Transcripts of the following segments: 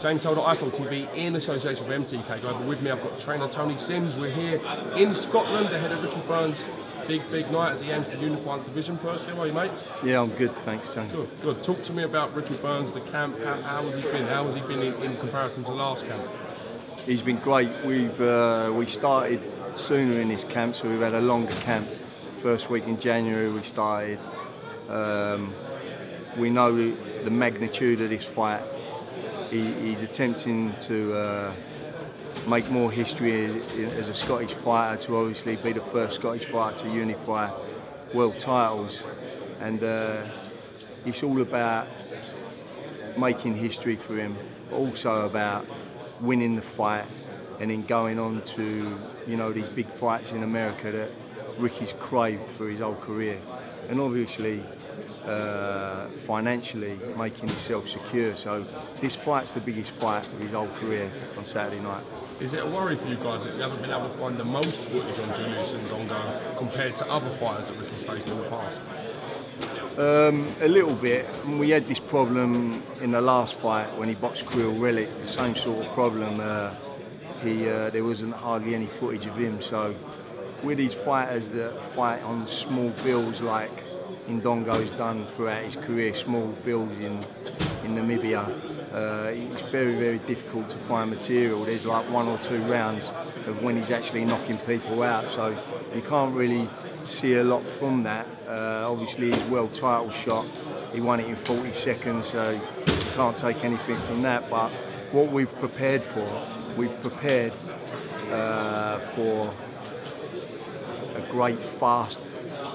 James Helder, iFL TV, in association with MTK Global. With me, I've got trainer Tony Sims. We're here in Scotland ahead of Ricky Burns' big, big night as he aims to unify the division first. How are you, mate? Yeah, I'm good, thanks, John. Good, good. Talk to me about Ricky Burns, the camp. How, how has he been? How has he been in, in comparison to last camp? He's been great. We've uh, we started sooner in this camp, so we've had a longer camp. First week in January, we started. Um, we know the magnitude of this fight he, he's attempting to uh, make more history as a Scottish fighter, to obviously be the first Scottish fighter to unify world titles. And uh, it's all about making history for him, but also about winning the fight and then going on to you know these big fights in America that Ricky's craved for his whole career. And obviously uh, financially making himself secure. So this fight's the biggest fight of his whole career on Saturday night. Is it a worry for you guys that you haven't been able to find the most footage on Julius Indongo compared to other fighters that Ricky's faced in the past? Um, a little bit. We had this problem in the last fight when he boxed Kiryl Relikh, the same sort of problem. Uh, he, uh, there wasn't hardly any footage of him. So with these fighters that fight on small bills like Indongo's done throughout his career, small builds in, in Namibia. Uh, it's very, very difficult to find material. There's like one or two rounds of when he's actually knocking people out, so you can't really see a lot from that. Uh, obviously, his world title shot, he won it in 40 seconds, so you can't take anything from that. But what we've prepared for, we've prepared uh, for a great, fast,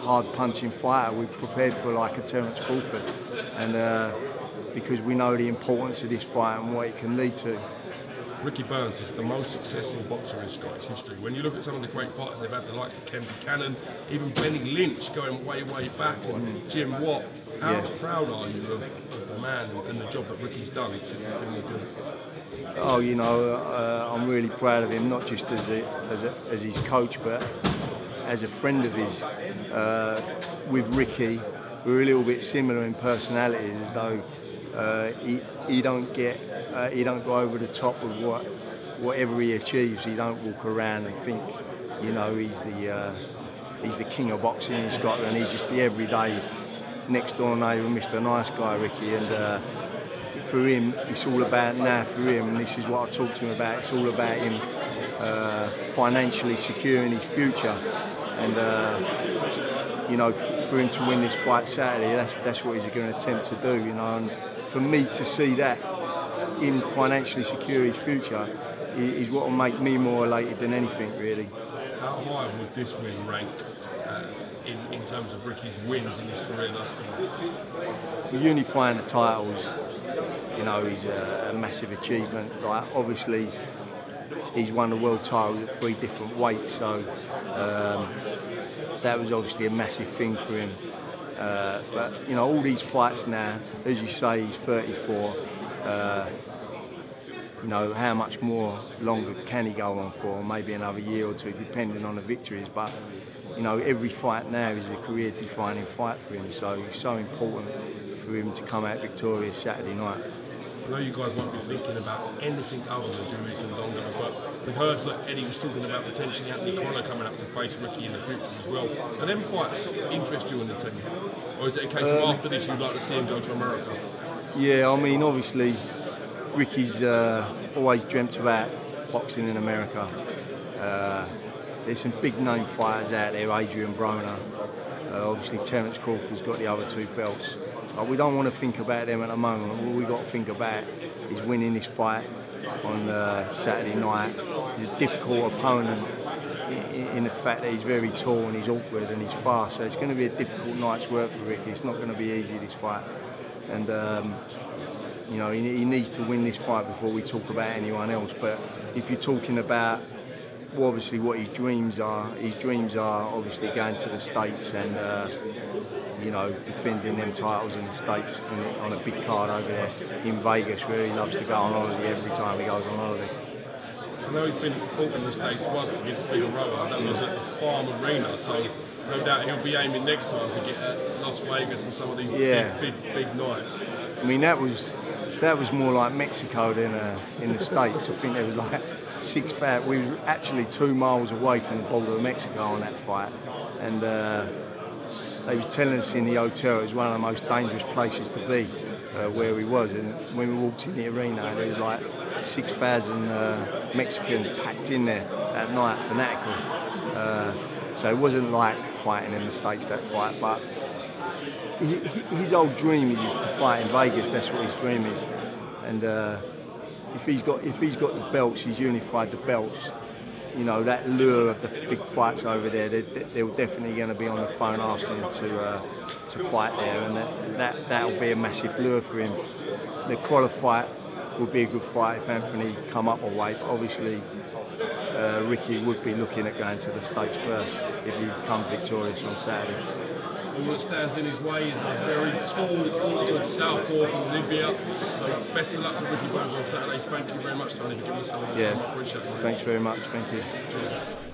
hard punching fighter. We've prepared for like a Terence Crawford, and uh, because we know the importance of this fight and what it can lead to. Ricky Burns is the most successful boxer in Scottish history. When you look at some of the great fighters they've had, the likes of Ken Buchanan, even Benny Lynch going way, way back, and Jim Watt. How yeah. proud are you of, of, the man and the job that Ricky's done since he's been? Oh, you know, uh, I'm really proud of him, not just as, a, as, a, as his coach, but as a friend of his. Uh, with Ricky, we're a little bit similar in personalities, as though uh, he, he don't get uh, he don't go over the top of what whatever he achieves. He don't walk around and think, you know, he's the uh, he's the king of boxing in Scotland. He's just the everyday next door neighbour, Mr. Nice Guy, Ricky, and. Uh, for him, it's all about now for him, and this is what I talk to him about. It's all about him uh, financially securing his future, and uh, you know, for him to win this fight Saturday, that's that's what he's going to attempt to do. You know, and for me to see that him financially secure his future is what will make me more elated than anything, really. How high would this win rank uh, in, in terms of Ricky's wins in his career thus far? Unifying the titles, you know, is a, a massive achievement. Like obviously, he's won the world titles at three different weights, so um, that was obviously a massive thing for him. Uh, but you know, all these fights now, as you say, he's 34. Uh, you know, how much more longer can he go on for? Maybe another year or two, depending on the victories. But you know, every fight now is a career-defining fight for him. So it's so important for him to come out victorious Saturday night. I know you guys won't be thinking about anything other than Julius Indongo, but we heard that Eddie was talking about potentially Anthony Crolla coming up to face Ricky in the future as well. Are them fights interest you in the team? Or is it a case um, of after this you'd like to see him go to America? Yeah, I mean, obviously, Ricky's uh, always dreamt about boxing in America. Uh, there's some big name fighters out there, Adrian Broner. Uh, obviously, Terence Crawford's got the other two belts. But we don't want to think about them at the moment. All we've got to think about is winning this fight on uh, Saturday night. He's a difficult opponent in, in, the fact that he's very tall and he's awkward and he's fast. So it's going to be a difficult night's work for Ricky. It's not going to be easy, this fight. And, um, you know, he, he needs to win this fight before we talk about anyone else. But if you're talking about well, obviously what his dreams are. His dreams are obviously going to the States and uh, you know, defending them titles in the States on a big card over there in Vegas where he loves to go on holiday every time he goes on holiday. I know he's been fought in the States once against Figueroa. That was at the Farm Arena, so no doubt he'll be aiming next time to get at Las Vegas and some of these Yeah. big, big, big nights. I mean, that was that was more like Mexico than uh, in the States. I think there was like six fat. We was actually two miles away from the border of Mexico on that fight, and uh, they was telling us in the hotel it was one of the most dangerous places to be uh, where we was. And when we walked in the arena, there was like six thousand uh, Mexicans packed in there at night, fanatical. Uh, so it wasn't like fighting in the States that fight, but he- his old dream is to fight in Vegas. That's what his dream is, and uh, if he's got if he's got the belts, he's unified the belts. You know that lure of the big fights over there. They're, they're definitely going to be on the phone asking him to uh, to fight there, and that, that that'll be a massive lure for him. The Crolla fight would be a good fight if Anthony come up a weight. Obviously, uh, Ricky would be looking at going to the States first if he comes victorious on Saturday. All that stands in his way is a very tall, awkward southpaw from Libya. So best of luck to Ricky Burns on Saturday. Thank you very much, Tony, for giving us something. Yeah. Appreciate it. Thanks very much. Thank you. Cheers.